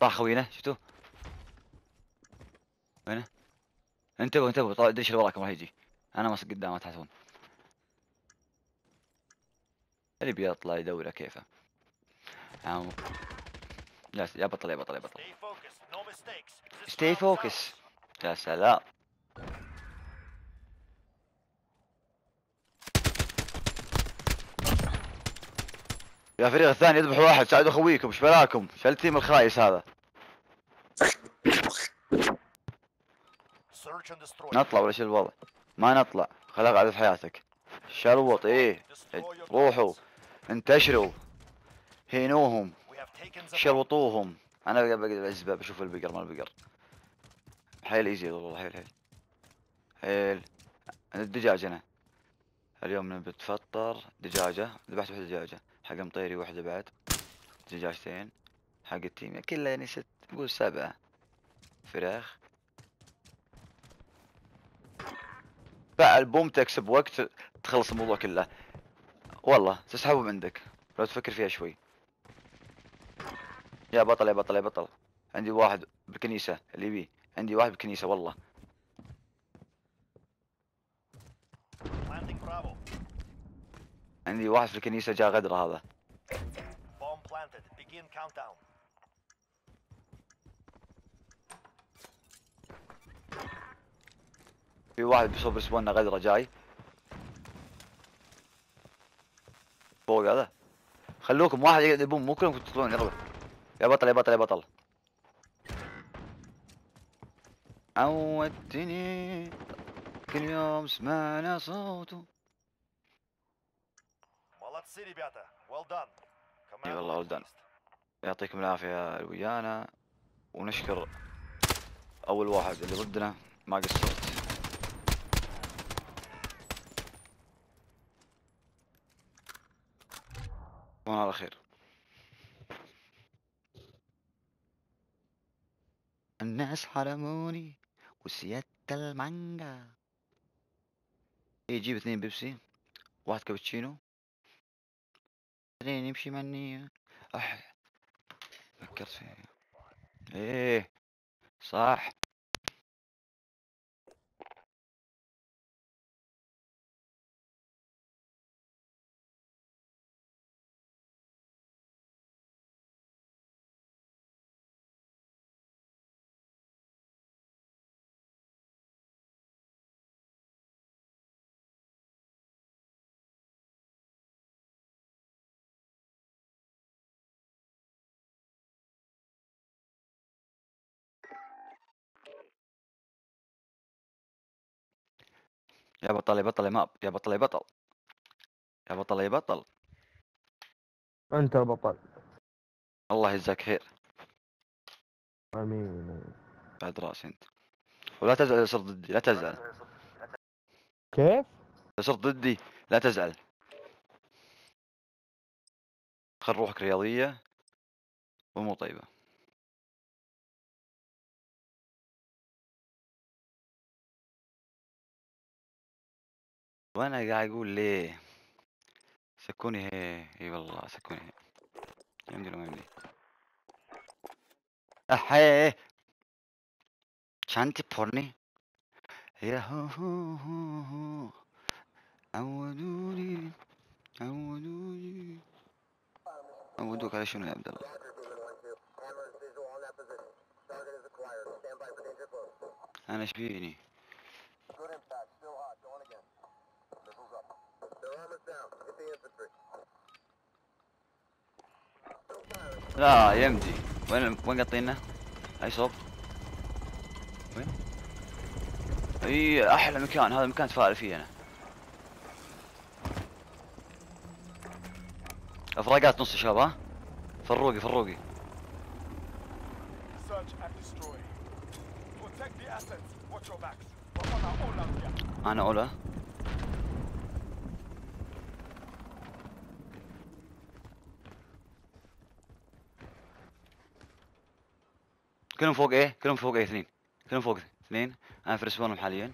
طاح خوينا شفتوه وينه؟ انتبهوا انتبهوا. طيب، دش اللي وراكم راح يجي. أنا ماسك قدام ما تحسون اللي بيطلع يدور كيفه. عم. يا س- يا بطل يا بطل. يا بطل ستي فوكس يا سلام. يا فريق الثاني يذبح واحد. ساعدوا خويكم إيش بلاكم؟ شو التيم الخايس هذا؟ نطلع ولا شو الوضع؟ ما نطلع قاعدة في حياتك. شلوط إيه. روحوا انتشروا. هينوهم شلوطوهم أنا بقعد الاسباب بشوف البقر ما البقر. حيل إيزي والله حيل حيل. حيل. الدجاج أنا. اليوم بتفطر دجاجة. ذبحت واحدة دجاجة. حق مطيري واحدة بعد. دجاجتين. حق التيم. كلها يعني ست نقول سبعة. فراخ. فعل بوم تكسب وقت تخلص الموضوع كله. والله تسحبهم عندك. لو تفكر فيها شوي. يا بطل يا بطل يا بطل. عندي واحد بالكنيسة اللي بيه عندي واحد بالكنيسة والله. عندي واحد في الكنيسة جاء غدرة هذا. في واحد بصوب سبونا غدرة جاي فوق هذا. خلوكم واحد يقعد يبوم مو كلكم تطلعون يلا. يا بطل يا بطل يا بطل. عودتني كل يوم سمعنا صوته. إي والله ولدان يعطيكم العافية يا ويانا ونشكر أول واحد اللي ضدنا ما قصرت وأنا على خير. الناس حرموني وسيادة المانجا. إيه جيب اثنين بيبسي واحد كابتشينو. بعدين يمشي مني. أح فكرت فيه إيه؟ صح. يا بطل يا بطل يا مأب يا بطل يا بطل. يا بطل يا بطل. أنت بطل. الله يجزاك خير. آمين بعد رأسي أنت. ولا تزعل صرت ضدي لا تزعل. كيف؟ صرت ضدي لا تزعل. خل روحك رياضية ومو طيبة. وأنا قاعد أقول ليه سكوني هي اي والله سكوني هي. يمدي ما يمدي احيه شانتي بورني. يا هو هو هو هو. عودوني عودوني عودوك على شنو يا عبد الله؟ أنا إيش فيني لا يمدي وين وين قاطينه؟ اي صوب؟ وين؟ أي أحلى مكان هذا المكان تفائل فيه أنا أفراقات نص شباب ها؟ فروقي فروقي أنا أولى كلهم فوق إيه؟ كلهم فوق إيه؟ اثنين. فين فوق اثنين. أنا في ريسبونهم حاليا.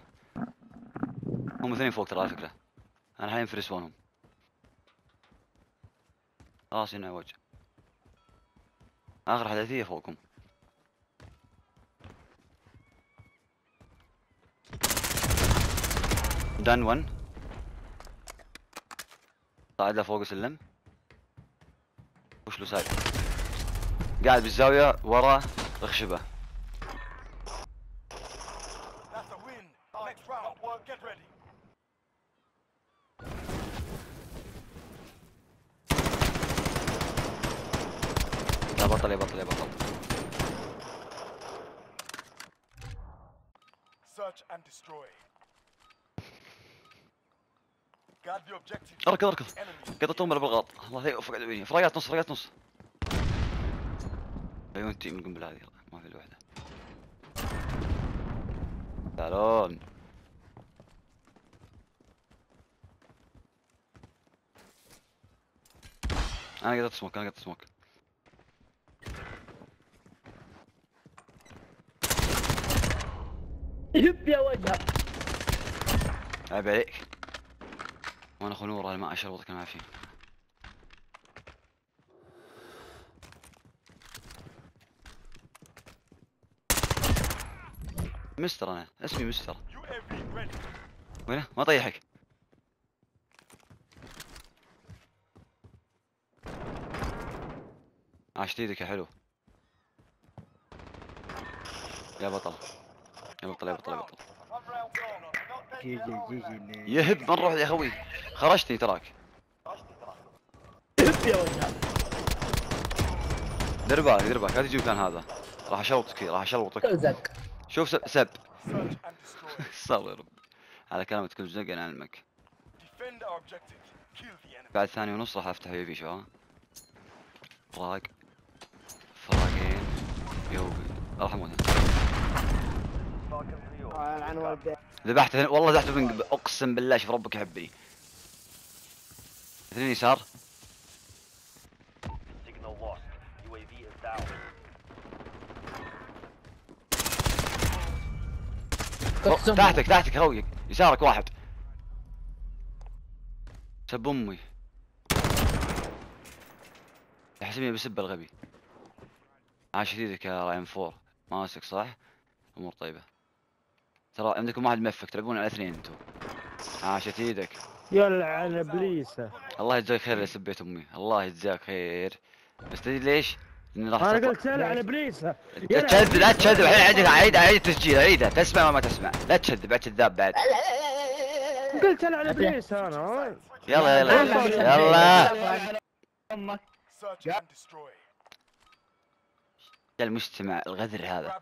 هم اثنين فوق ترى على فكرة. أنا حاليا في ريسبونهم. خلاص هنا وجه. آخر حدثيه فوقهم. دان 1 صعد له فوق السلم وش له سايد قاعد بالزاوية ورا. الخشبة يا بطل يا بطل يا بطل. Search and destroy. اركض اركض. قطعتهم بالغلط. الله يوفق عدويني فراقات نص فراقات نص. عيون تيم القنبلة هذه. ما في الا واحدة تعالون أنا قطعت سموك أنا قطعت سموك يب يا وجهة. عيب عليك. وأنا اخو نور أنا ما أشربطك أنا مستر أنا اسمي مستر. وينه؟ ما طيحك. عاشت إيدك يا حلو. يا بطل. يا بطل يا بطل يا بطل. يهب من روح يا خوي خرجتني تراك. يب يا دير بالك دير بالك لا تجي مكان هذا. راح اشلطك راح اشلطك شوف سب. <laughs> صبر على كلامك تكون زق أنا enemy. بعد ثانية ونص راح أفتح يو في شو؟ فراق فراقين يو. راح أموت. ذبحت والله ذبحت من قبل. أقسم بالله شوف ربك يحبني. اثنين يسار. تحتك تحتك خويك يسارك واحد. سب أمي. يحسبني بسب الغبي. عاش يدك يا راين فور. ماسك صح؟ أمور طيبة. ترى عندكم واحد مفك تلعبون على اثنين أنتم عاشت إيدك يلعن إبليسة. الله يجزاك خير اللي سبيت أمي. الله يجزاك خير. بس تدري ليش؟ أنا قلت يلعن ابليسه لا تكذب لا تكذب الحين عيد عيد عيد التسجيل عيده تسمع ولا ما تسمع؟ لا تكذب بعد كذاب بعد. قلت يلعن ابليسه أنا. يلا يلا. يلا. يا المجتمع الغدر هذا.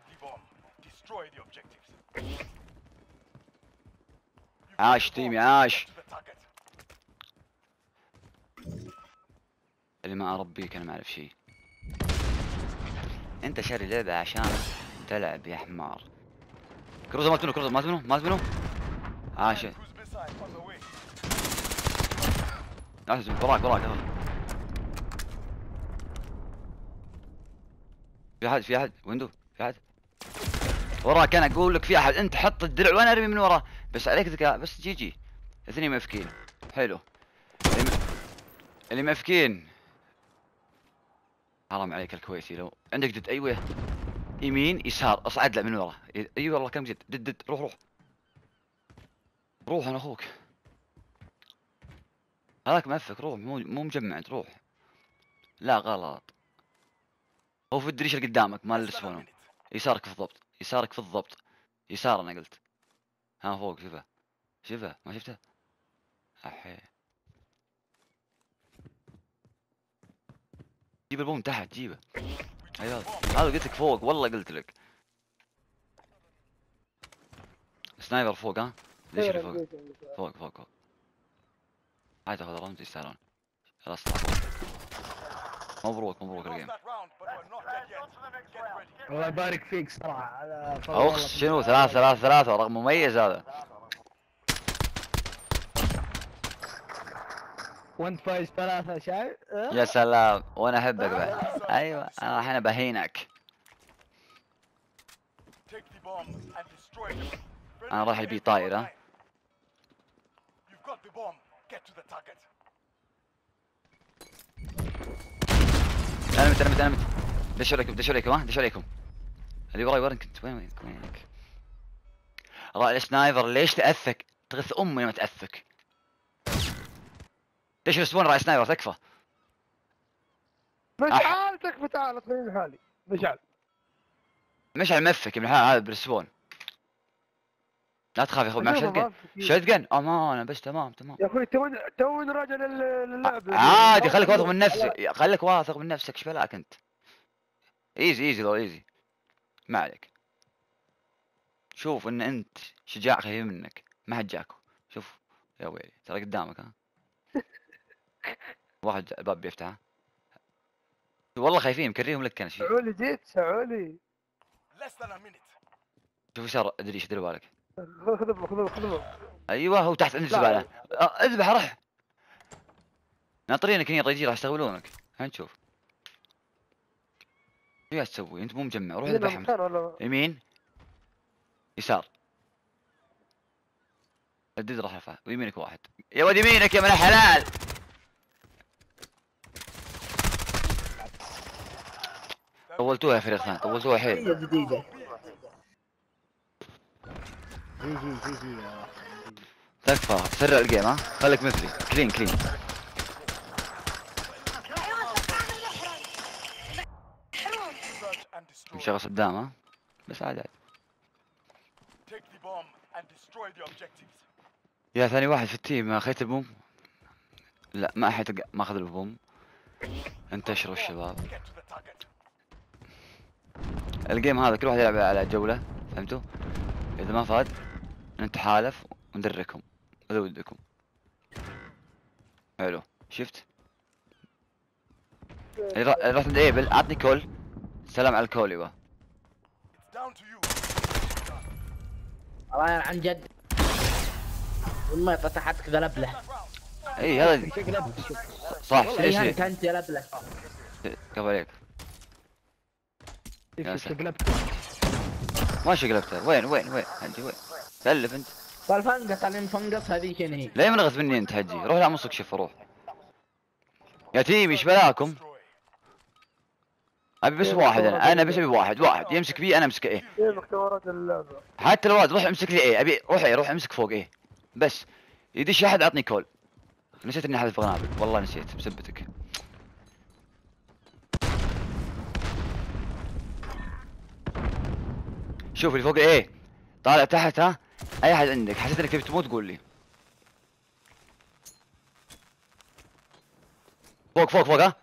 عاش تيمي عاش. اللي ما أربيك أنا ما أعرف شيء أنت شاري لعبه عشان تلعب يا حمار. كروزه مات منه كروزه مات منه مات منه عاش. عاش وراك وراك. في أحد في أحد؟ window؟ في أحد؟ وراك أنا أقول لك في أحد. أنت حط الدرع وأنا أرمي من وراه بس عليك ذكاء. بس GG. اثنين مفكين. حلو. اللي مفكين. حرام عليك الكويتي. لو عندك جد أيوه يمين يسار أصعد له من ورا. أي والله كم جد؟ دد دد روح روح. روح أنا أخوك. هذاك مفك روح. مو مو مجمع أنت روح. لا غلط. هو في الدريشة اللي قدامك مال minute. يسارك في الضبط. يسارك في الضبط. يسار أنا قلت. ها فوق شوفه. شوفه ما شفته؟ أحي. جيب ال bomb تحت جيبه. أيوه. هذا قلت لك فوق والله قلت لك. sniper فوق ها؟ ليش اللي فوق؟ فوق. فوق فوق هاي تاخذ رمز يستاهلون خلاص فوق. مبروك مبروك ال game. الله يبارك فيك صراحة. على الله. شنو؟ ثلاث ثلاث ثلاثة رقم مميز هذا. وانت فايز ثلاثة شايف؟ يا سلام. وأنا أحبك بعد أيوه أنا الحين بهينك. أنا رايح ال B طاير ها. أنا مت أنا مت أنا مت. دش عليكم دش عليكم ها؟ دش عليكم. اللي وراي وين كنت وين وينك؟ راعي ال sniper ليش تأفك؟ تغث أمي لما تأفك. ليش ال spawn راعي sniper تكفى. مشعل تكفى تعال خليني لحالي مشعل. مشعل مفك من هذا بال spawn. لا تخاف يا أخوي معك كيف. shotgun أمانة بس تمام تمام. يا أخوي توني توني راجع لل- للعب. عادي خليك واثق من نفسك. خليك واثق من نفسك إيش بلاك أنت؟ easy easy لو easy. ما عليك. شوف إن أنت شجاع خفيف منك ما حد جاكو. شوف يا ويلي ترى قدامك ها. واحد الباب بيفتحه. والله خايفين مكريهم لك أنا شيء سعولي جيت سعولي. شوف يسار أدري إيش دير بالك. خذ خذ خذ أيوه هو تحت عند. الزباله اذبح روح ناطرينك هنا رجال راح يستغلونك. هنشوف إيش قاعد تسوي؟ أنت مو مجمع. روح اذبحهم يمين. يسار. الدد راح يرفع. ويمينك واحد. يا ولد يمينك يا من الحلال. طولتوها يا فريق ثاني طولتوها حيل. جديدة GG GG. تكفى سرع ال game ها؟ خليك مثلي. clean clean. مشغل صدام ها؟ بس عادي. يا ثاني واحد في ال team أخذت ال bomb؟ لا ما أحد ما أخذ ال bomb. انتشروا الشباب. ال game هذا كل واحد يلعب على جولة فهمتوا؟ إذا ما فاد نتحالف وندركم إذا ودكم حلو شفت؟ رحت عند إيبل عطني كول سلام على الكول يبا. والله عن جد والله فتحت كذا لبلة إي هذا صح ليه؟ انت يا لبلة كفو عليك ما شقلبته وين وين وين؟ حجي وين؟ سلف انت. والفنقص على المفنقص هذه شنو هي ليه منغث مني انت حجي روح لا مصك شف روح. يا team إيش بلاكم. أبي بس واحد أنا. أنا بس أبي واحد واحد. يمسك B أنا أمسك A؟ حتى لو واحد روح امسك لي A؟ أبي روح A؟ روح امسك فوق A؟ بس. يدش أحد عطني call. نسيت إني احذف قنابل والله نسيت بسبتك. شوف اللي فوق A. طالع تحت ها؟ أي أحد عندك؟ حسيت إنك تبي تموت قول لي. فوق فوق فوق ها؟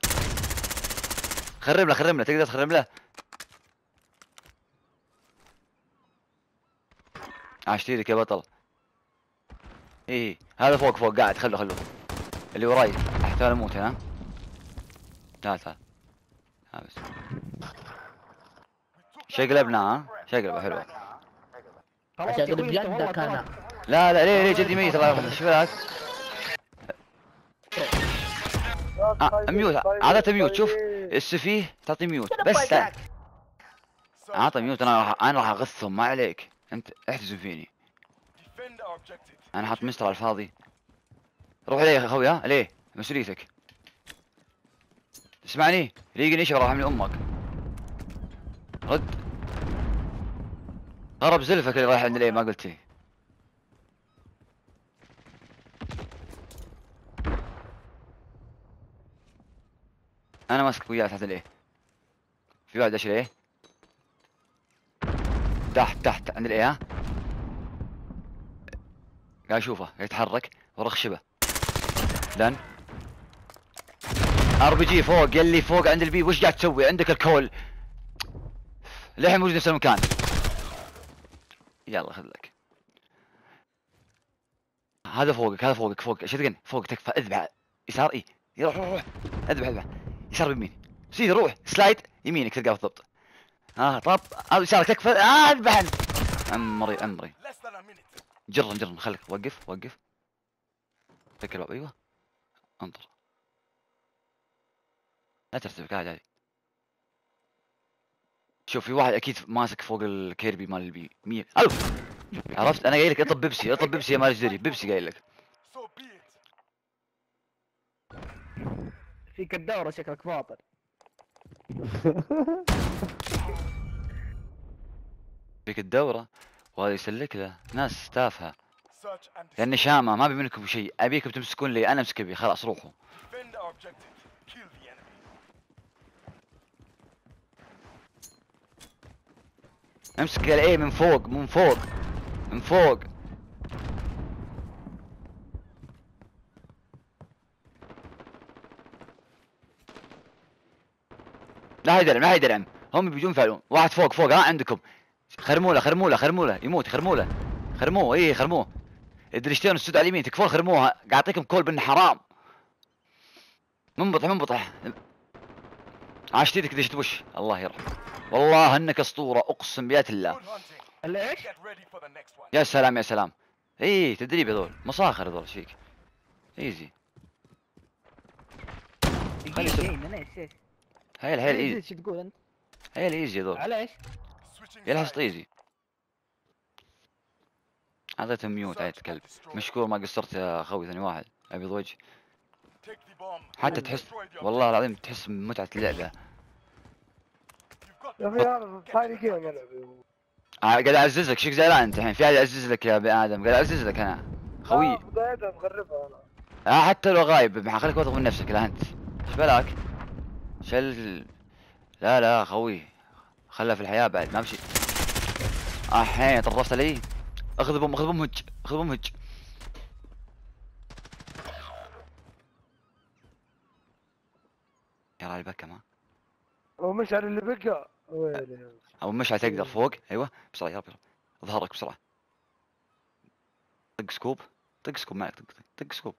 خرب له خرب له تقدر تخرب له عاشت إيدك يا بطل. إيه هذا فوق فوق قاعد خلو خلو اللي وراي. احتمال أموت ها؟ تعال تعال. ها بس. شقلبنا ها؟ شقلبه حلوة. عشان بجدك أنا لا لا ليه ليه جدي ميت؟ الله يرحمه. إيش بلاك آه ميوت. عادة ميوت. شوف السفيه تعطي ميوت. بس عطى and ميوت. أنا راح أنا راح أغثهم. ما عليك. أنت احتزم فيني. أنا حاط مستر على الفاضي. روح ليه يا أخوي. ها؟ ليه؟ مسؤوليتك. اسمعني. ريقني إيش راح من أمك رد. هرب زلفك اللي رايح عند ليه ما قلت لي أنا ماسك وياه تحت ال A في واحد داش ال A تحت تحت عند ال A ها؟ قاعد اشوفه قاعد يتحرك ورا خشبه دن RPG فوق يلي فوق عند ال B وش قاعد تسوي؟ عندك ال call. للحين موجود نفس المكان. يلا خذ لك. هذا فوقك هذا فوقك فوق shotgun فوق تكفى اذبح. يسار اي روح روح اذبح اذبح. يسار بيمين. سيدي روح. slide يمينك تلقاه بالضبط. ها طب هذا يسارك تكفى. آه اذبح. عمري عمري. جرن جرن. خليك وقف وقف. فك الباب أيوه انطر لا ترتبك عادي عادي شوف في واحد أكيد ماسك فوق الكيربي مال ال B. مية. الف عرفت؟ أنا قايل لك اطلب بيبسي اطلب بيبسي يا مال جدري بيبسي قايل لك. فيك الدورة شكلك باطل فيك الدورة وهذا يسلك له. ناس and لاني شامة ما ابي منكم شيء. أبيكم تمسكون ال A أنا أمسك B خلاص روحوا defend our objective. Kill the enemy. امسك ال A من فوق من فوق من فوق. لا يدرم لا يدرم هم بيجون يفعلون واحد فوق فوق ها عندكم. خرمولة خرمولة خرمولة. يموت خرمولة. خرموه اي خرموه. الدريشتين السود على اليمين تكفون خرموها. قاعد أعطيكم كول بان حرام. منبطح منبطح. عاش إيدك دشت وش. الله يرحمه. والله انك اسطورة اقسم بيات الله Good hunting. الا إيش؟ Get ready for the next one. يا سلام يا سلام اي تدريب هذول مصاخر هذول إيش فيك ايزي خلي؟ هيل هيل إيش- إيزي إيش تقول أنت؟ هيل إيزي هذول على إيش؟ يلحس. إيزي اعطيته ميوت عيد كلب مشكور ما قصرت يا أخوي ثاني واحد ابيض وجه. حتى تحس والله العظيم تحس بمتعة اللعبة objective. You've got يا أخي هذا العب آه، قاعد أعززك. شيك زعلان أنت؟ الحين في أحد يعزز لك يا ابن آدم؟ قاعد اعزز لك أنا. خوي. بدايتها مغربها أنا آه حتى لو غايب خليك واثق من نفسك لا انت إيش بلاك شل. لا لا خوي. خلها في الحياة بعد ما بشي. الحين طرفت علي اخذ بوم اخذ بوم هج اخذ بوم هج. يا راعي البكة ما. ومشعل اللي بقى ويلي أو مشعل تقدر فوق. أيوه. بسرعة يا رب اظهرك بسرعة. طق سكوب. طق سكوب معك. طق طق سكوب.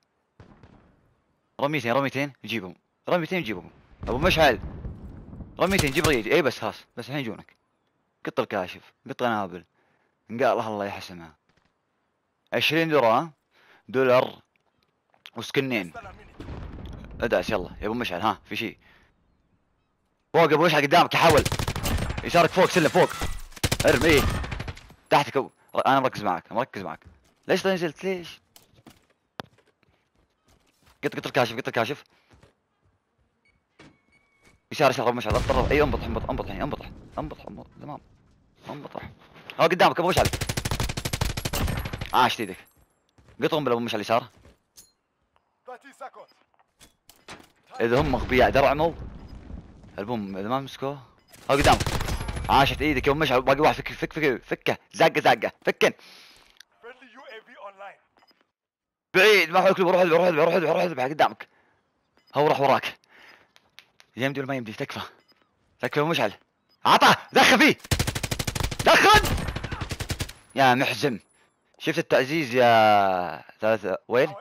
رميتين رميتين جيبهم. رميتين جيبهم. أبو مشعل. رميتين جيب ريج اي بس خلاص. بس الحين يجونك. قط الكاشف قط قنابل. قال الله يحسمها 20 دولار دولار وسكنين. ادعس يلا. يا أبو مشعل ها في شيء فوق أبو مشعل قدامك حول. يسارك فوق سلم فوق. ارمي. إيه تحتك أو. أنا مركز معك مركز معك. ليش نزلت؟ ليش؟ قط قط الكاشف قط الكاشف. يسار يسار ابو مشعل اضطر. إي انبطح انبطح انبطح الحين انبطح. انبطح تمام. انبطح. ها قدامك أبو مشعل. عاش إيدك. قط قنبله أبو مشعل اليسار 30 seconds. إذا هم اغبياء درعموا. البوم إذا ما مسكوه؟ ها قدامك. عاشت إيدك يوم مشعل باقي واحد فك فك فك فكه زقة زقة فكن. بعيد ما حولك روح روح روح روح اذبح قدامك. هو راح وراك. يمدي ولا ما يمدي؟ تكفى. تكفى أبو مشعل. عطى دخل فيه! دخل! يا محزن. شفت التعزيز يا ثلاثة وين؟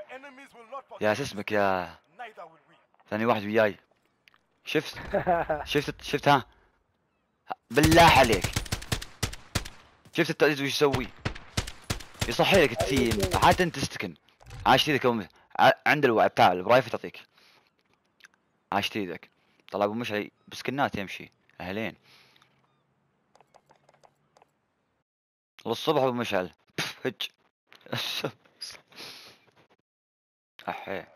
يا. شو اسمك يا. ثاني واحد وياي. شفت؟ <laughs> شفت شفت ها؟ بالله عليك. شفت التعزيز وش يسوي؟ يصحي لك التيم. حتى انت تستكن عاش. ع- عند الوعي. تعال برايفت تعطيك عاش إيدك طلع أبو مشعل بسكنات يمشي. أهلين. للصبح أبو مشعل. هج. <laughs> احيه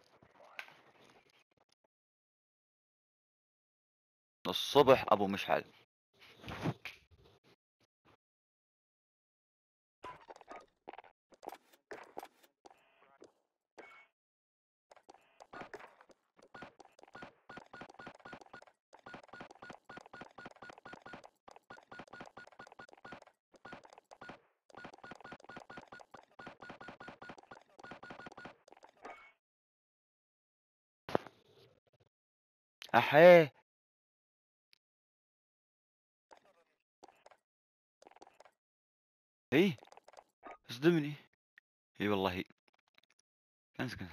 الصبح أبو مشعل. أحيه. إيه؟ اصدمني اي والله. كان سكن